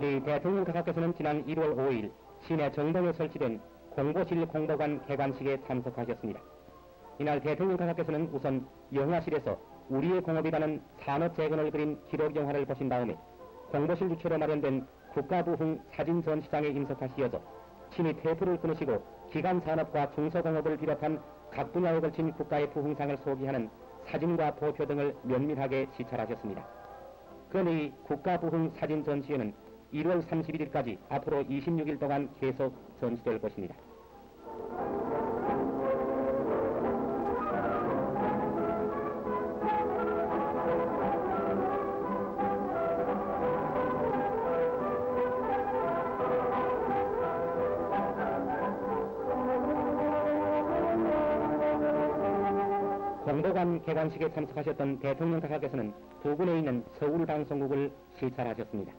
리 대통령 각하께서는 지난 1월 5일 시내 정동에 설치된 공보실 공보관 개관식에 참석하셨습니다. 이날 대통령 각하께서는 우선 영화실에서 우리의 공업이라는 산업 재건을 그린 기록 영화를 보신 다음에 공보실 주최로 마련된 국가부흥 사진 전시장에 임석하시어서 친히 테이프를 끊으시고 기간 산업과 중소공업을 비롯한 각 분야에 걸친 국가의 부흥상을 소개하는 사진과 도표 등을 면밀하게 시찰하셨습니다. 그러니 국가부흥 사진 전시회는 1월 31일까지 앞으로 26일 동안 계속 전시될 것입니다. 공보관 개관식에 참석하셨던 대통령 각하께서는 부근에 있는 서울방송국을 실찰하셨습니다.